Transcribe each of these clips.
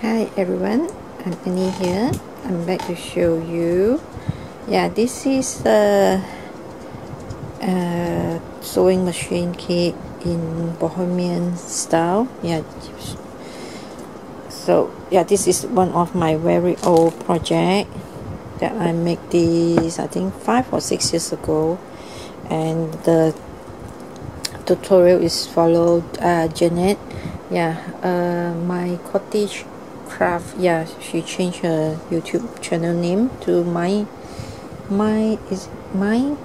Hi everyone, I'm Annie here. I'm back to show you. Yeah, this is a, a sewing machine kit in Bohemian style. Yeah. So yeah, this is one of my very old project that I make this I think five or six years ago, and the tutorial is followed uh, Janet. Yeah, uh, my cottage craft yeah she changed her youtube channel name to my my is my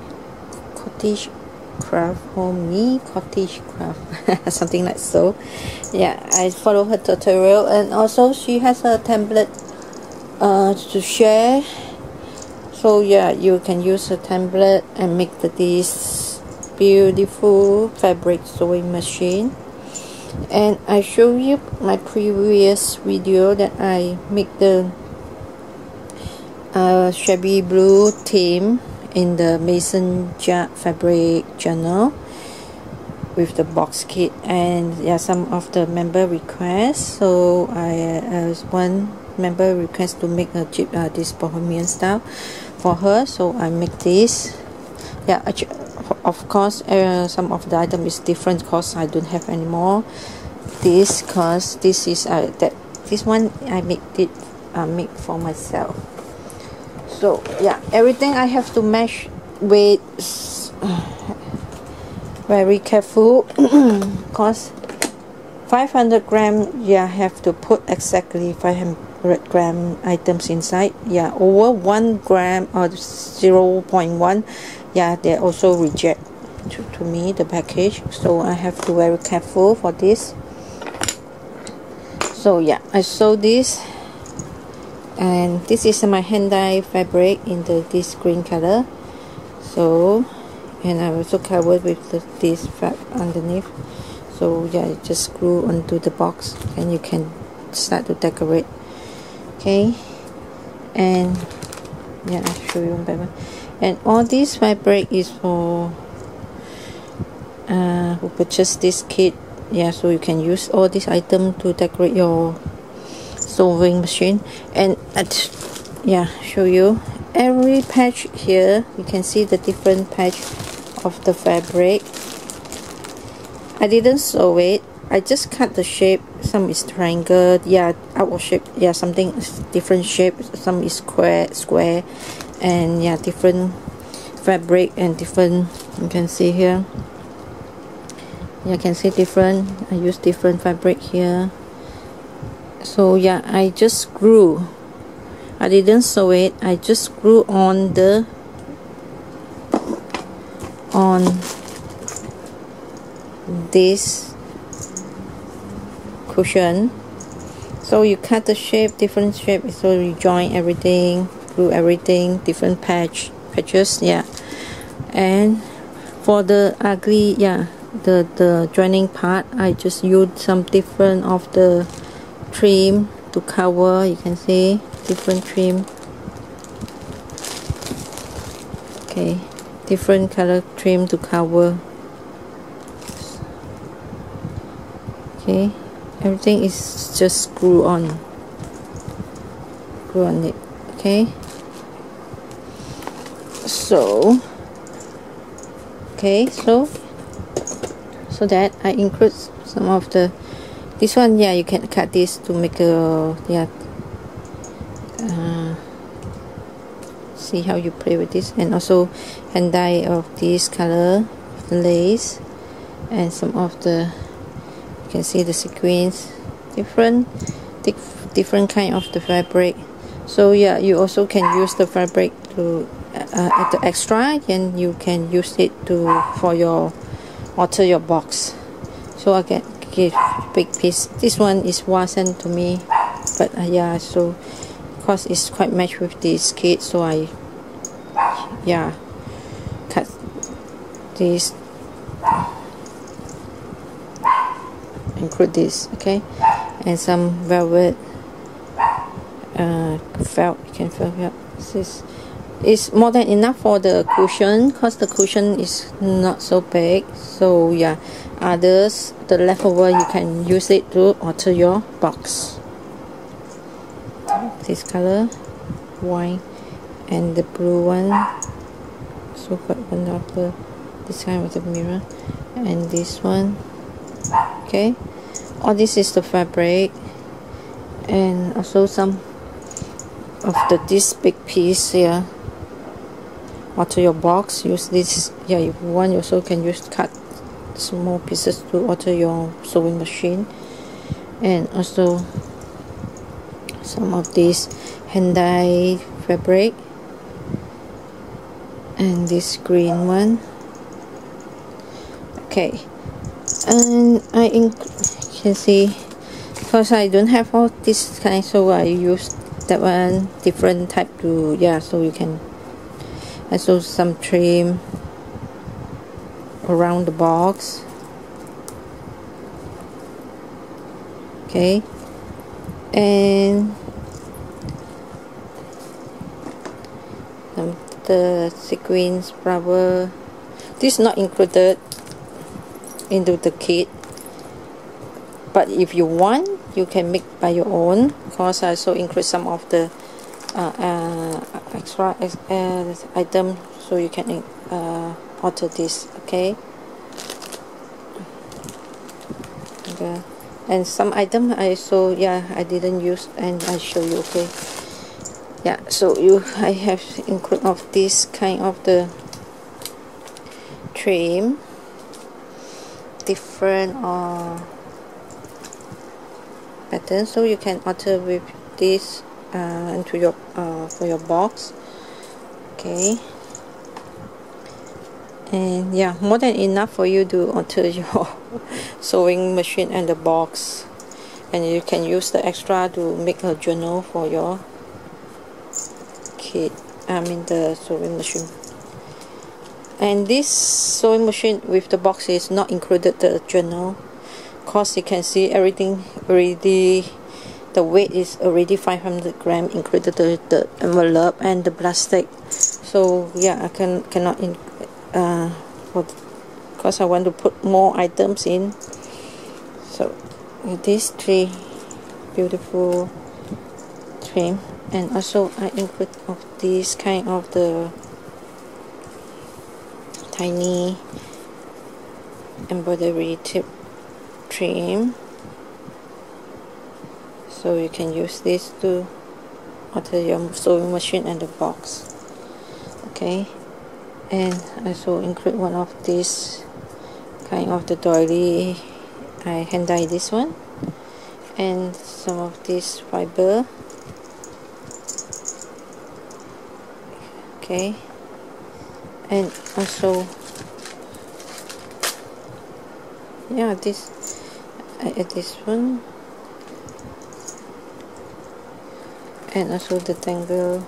cottage craft or me cottage craft? Something like so. Yeah i follow her tutorial and also she has a template uh, to share. So yeah you can use a template and make the, this beautiful fabric sewing machine and I show you my previous video that I make the uh, shabby blue theme in the mason jar fabric journal with the box kit. And yeah some of the member requests. So I uh, one member request to make a uh, this bohemian style for her. So I make this. Yeah of course uh, some of the item is different because I don't have anymore this because this is uh, that this one I make it uh, make for myself. So yeah everything I have to measure with very careful because 500 gram yeah have to put exactly 500 gram items inside. Yeah over 1 gram or 0 0.1 yeah they also reject to, to me the package. So I have to very careful for this. So yeah I sew this. And this is my hand dye fabric in the this green color. So and I also covered with the, this fab underneath. So yeah just screw onto the box. And you can start to decorate okay? And yeah I'll show you one by and all this fabric is for uh, who purchased this kit. Yeah so you can use all these items to decorate your sewing machine. And at yeah show you. Every patch here you can see the different patch of the fabric. I didn't sew it I just cut the shape. Some is triangle. Yeah outward shape. Yeah something different shape. Some is square square. And yeah different fabric and different you can see here. You can see different. I use different fabric here. So yeah I just screw. I didn't sew it. I just screw on the on this cushion. So you cut the shape different shape so you join everything glue everything different patch patches yeah. And for the ugly yeah the the joining part I just used some different of the trim to cover you can see different trim. Okay different color trim to cover. Okay everything is just screw on. Screw on it okay? So okay so so that I include some of the this one yeah you can cut this to make a yeah uh, see how you play with this. And also hand dye of this color the lace and some of the can see the sequins different different kind of the fabric. So yeah you also can use the fabric to uh, at the extra and you can use it to for your alter your box. So I can give big piece. This one is wasn't to me but uh, yeah so because it's quite match with this kit so I yeah cut this include this okay? And some velvet uh, felt you can feel yeah, this is more than enough for the cushion because the cushion is not so big. So yeah others the leftover you can use it to alter your box. This color white and the blue one so got one of the this kind of the mirror and this one okay all this is the fabric. And also some of the this big piece here. Alter your box use this. Yeah if you want you also can use cut small pieces to alter your sewing machine. And also some of this hand dye fabric. And this green one. Okay. And I can see because I don't have all this kind so I use that one different type to yeah so you can I also some trim around the box. Okay and um, the sequins flower this is not included into the kit but if you want you can make by your own. Because I also include some of the uh, uh, extra uh, item so you can uh, alter this okay? Okay. And some item I so yeah I didn't use and I show you okay? Yeah so you I have include of this kind of the trim. Different uh, pattern. So you can alter with this uh, into your uh, for your box. Okay. And yeah more than enough for you to alter your sewing machine and the box. And you can use the extra to make a journal for your kit I mean the sewing machine. And this sewing machine with the box is not included the journal cause you can see everything already. The weight is already 500 gram included the, the envelope and the plastic. So yeah I can cannot in uh because I want to put more items in. So these three beautiful trim and also I include of this kind of the tiny embroidery tip trim. So you can use this to alter your sewing machine and the box. Okay. And also include one of these kind of the doily. I hand dye this one. And some of this fiber. Okay. And also yeah this Uh, I add this one. And also the tangle.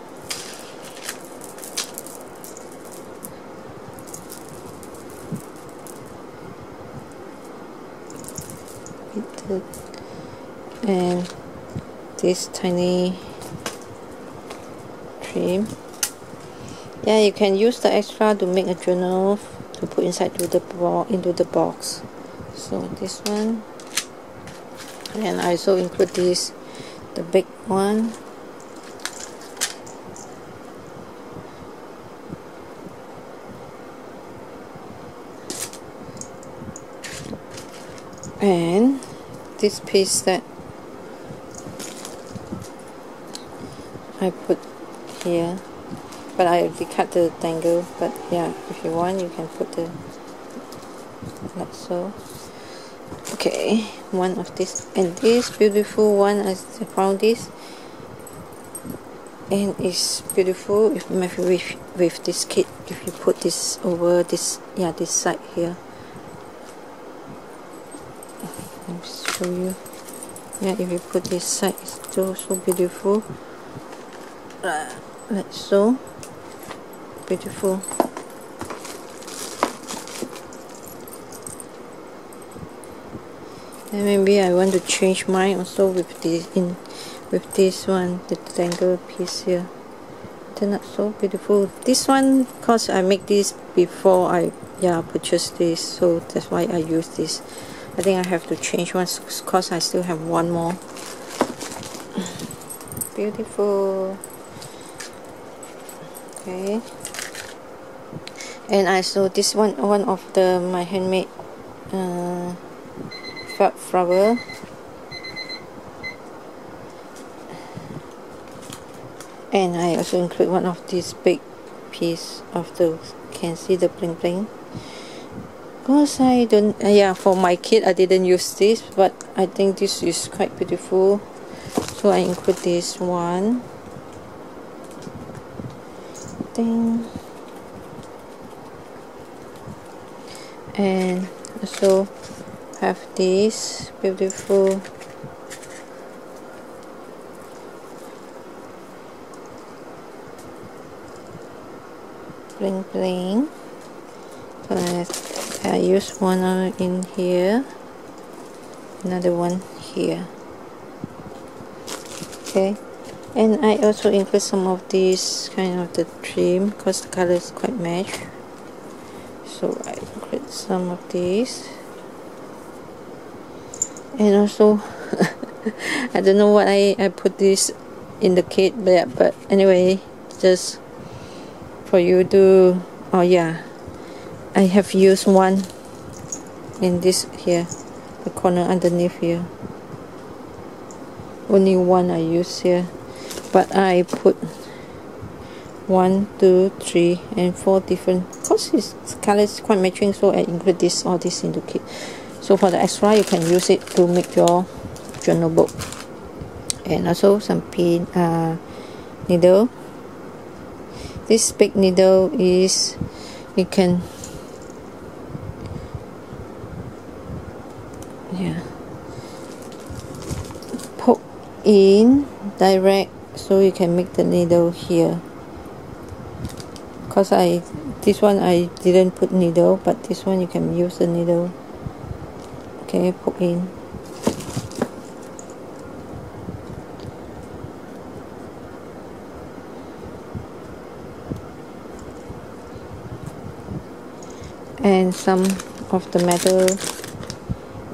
And this tiny trim. Yeah you can use the extra to make a journal to put inside to the box into the box. So this one and I also include this the big one. And this piece that I put here but I already cut the tangle but yeah if you want you can put the like so okay one of this and this beautiful one I found this and it's beautiful if maybe with, with this kit if you put this over this yeah this side here. Me show you. Yeah if you put this side it's still so beautiful. Uh, like so. Beautiful and maybe I want to change mine also with this in with this one the tangle piece here. They're not so beautiful. This one cause I make this before I yeah purchase this so that's why I use this. I think I have to change one cause I still have one more. Beautiful. Okay. And I saw this one one of the my handmade uh, flower and I also include one of these big piece of the can see the bling bling. Because I don't uh, yeah for my kid I didn't use this but I think this is quite beautiful. So I include this one. Thing and also have this beautiful. Bling bling. So I use one in here another one here. Okay. And I also include some of these kind of the trim because the color is quite match. So I include some of these and also I don't know I, I put this in the kit but, but anyway just for you to oh yeah I have used one in this here the corner underneath here. Only one I use here but I put one two three and four different because its color is quite matching so I include this all this in the kit so for the extra you can use it to make your journal book. And also some pin uh, needle. This big needle is you can yeah poke in direct so you can make the needle here. Because I this one I didn't put needle but this one you can use the needle okay put in. And some of the metal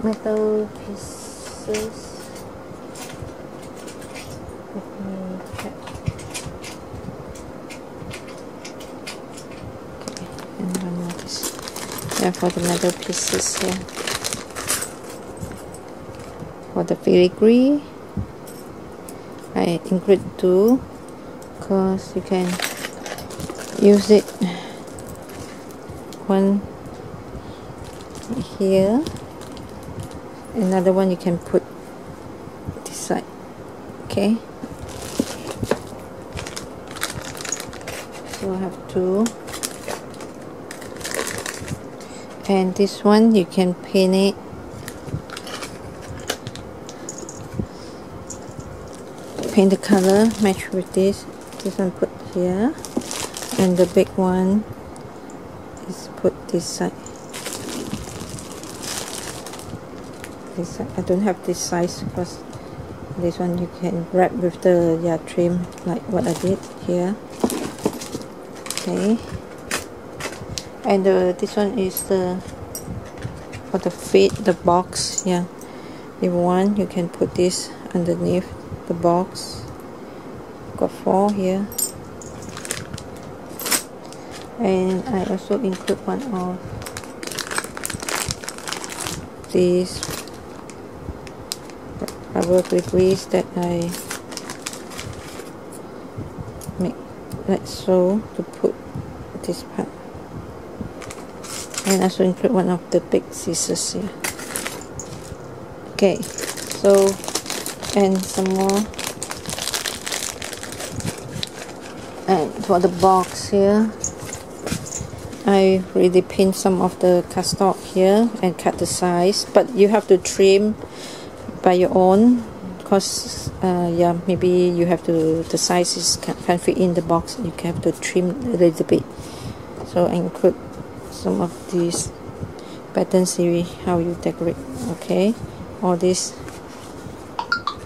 metal pieces. Okay and one more piece. Yeah for the metal pieces here for the filigree I include two because you can use it one here. Another one you can put this side okay? So I have two. And this one you can paint it paint the color match with this. This one put here. And the big one is put this side. This side. I don't have this size because this one you can wrap with the yeah trim like what I did here. Okay. And the this one is the for the fit the box yeah. If you want you can put this underneath the box. Got four here. And I also include one of these I work with ways that I make like so to put this part. And also include one of the big scissors here. Okay so and some more. And for the box here I really pin some of the cardstock here and cut the size. But you have to trim by your own because uh, yeah maybe you have to the sizes can, can fit in the box. You have to trim a little bit. So I include some of these pattern series how you decorate okay? All this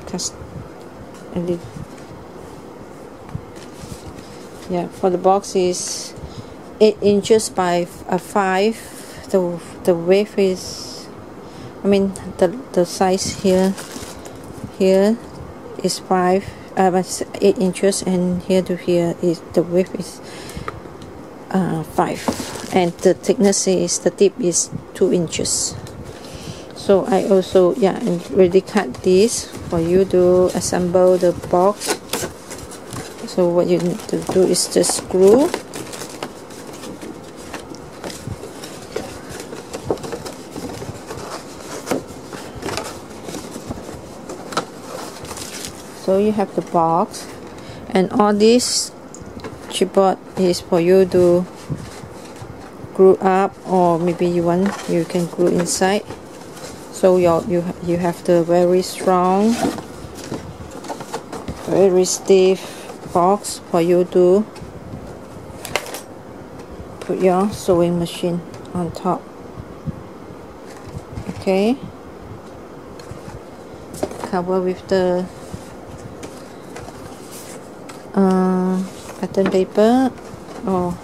cast yeah for the box is 8 inches by a 5 the the width is I mean the the size here here is 5 uh, 8 inches and here to here is the width is uh, 5 and the thickness is the tip is 2 inches so I also yeah already cut this for you to assemble the box. So what you need to do is just screw. So you have the box. And all this chipboard is for you to glue up or maybe you want you can glue inside so you you you have the very strong very stiff box for you to put your sewing machine on top. Okay. Cover with the uh, pattern paper or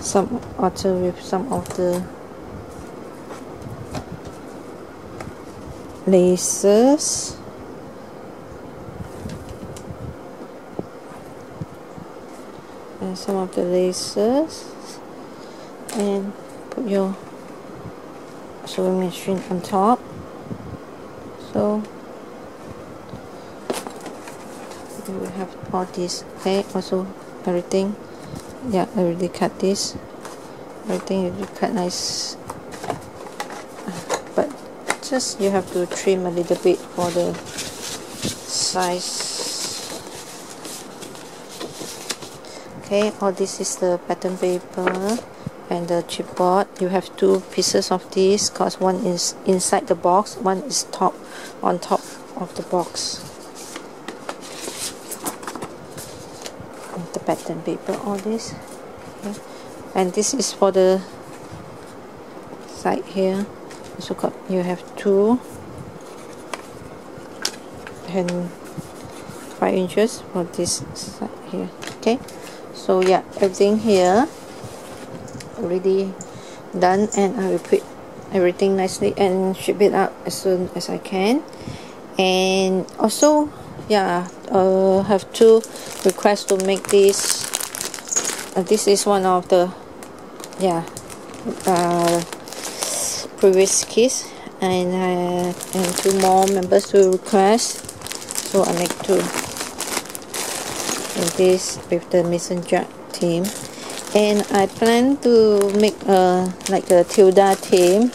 some other with some of the laces and some of the laces. And put your sewing machine on top. So we have all this okay also everything. Yeah I already cut this. Everything you cut nice just you have to trim a little bit for the size. Okay all this is the pattern paper and the chipboard. You have two pieces of this because one is inside the box one is top on top of the box. The pattern paper all this. Okay. and this is for the side here so got you have two and five inches for this side here okay? So yeah everything here already done and I will put everything nicely and ship it out as soon as I can. And also yeah uh, have two requests to make this uh, this is one of the yeah uh, previous kits and uh, and two more members to request. So I make two and this with the messenger team. And I plan to make a like a Tilda team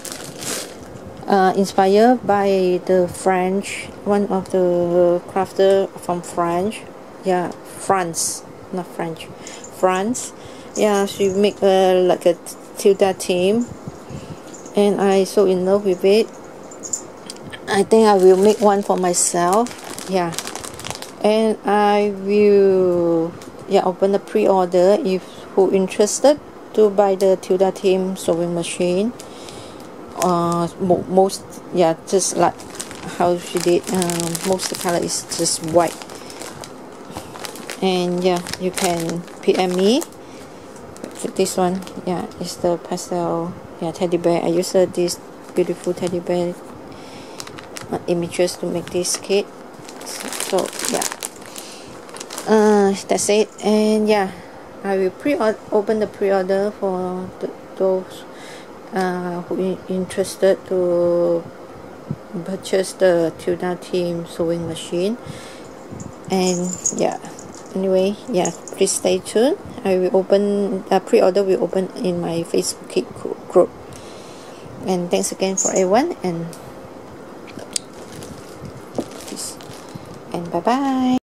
uh, inspired by the French, one of the crafter from French, yeah, France, not French, France. Yeah, she make a like a Tilda team, and I so in love with it. I think I will make one for myself. Yeah, and I will yeah open the pre-order if who interested to buy the Tilda team sewing machine uh, most yeah just like how she did um, most the color is just white and yeah you can PM me this one yeah is the pastel yeah teddy bear. I used uh, this beautiful teddy bear uh, images to make this kit. So, so yeah. Uh, that's it. And yeah I will pre-open the pre-order for those uh, who interested to purchase the Tilda team sewing machine. And yeah. Anyway yeah please stay tuned. I will open uh, pre-order will open in my Facebook group. And thanks again for everyone and and bye bye